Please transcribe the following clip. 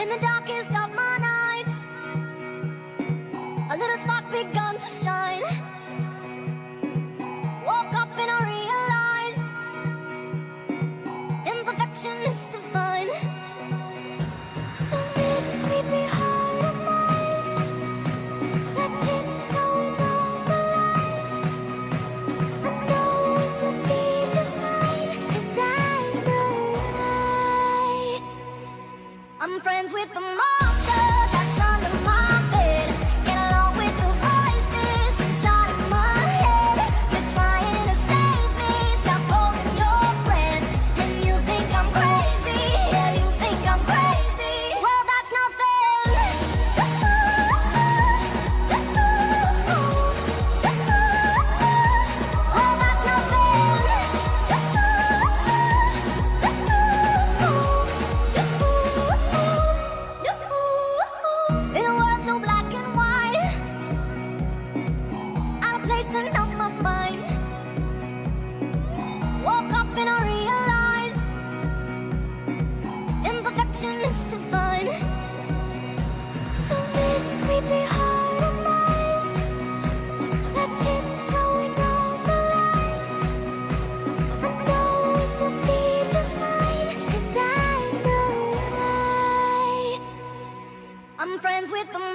in the darkest of my nights. A little spark begun to shine. I'm friends with the mob. with the